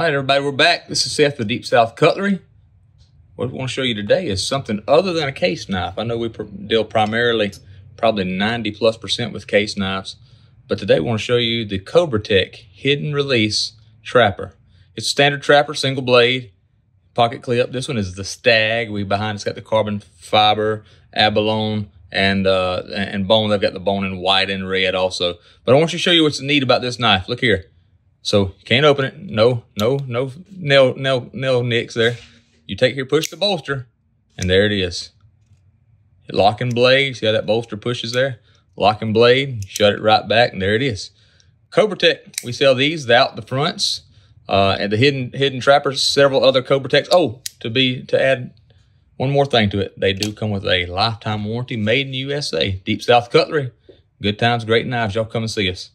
All right, everybody, we're back. This is Seth, the Deep South Cutlery. What we want to show you today is something other than a case knife. I know we deal primarily, probably 90 plus percent with case knives, but today we want to show you the Cobratec Hidden Release Trapper. It's a standard trapper, single blade, pocket clip. This one is the Stag. We behind it's got the carbon fiber, abalone, and uh, and bone. They've got the bone in white and red also. But I want you to show you what's neat about this knife. Look here. So can't open it. No, no, no nail, nail, nail nicks there. You take here, push the bolster, and there it is. Locking blade, see how that bolster pushes there? Locking blade, shut it right back, and there it is. Cobratec, we sell these without the fronts. Uh, and the hidden hidden trappers, several other Cobratecs. Oh, to be to add one more thing to it, they do come with a lifetime warranty made in USA. Deep South Cutlery. Good times, great knives. Y'all come and see us.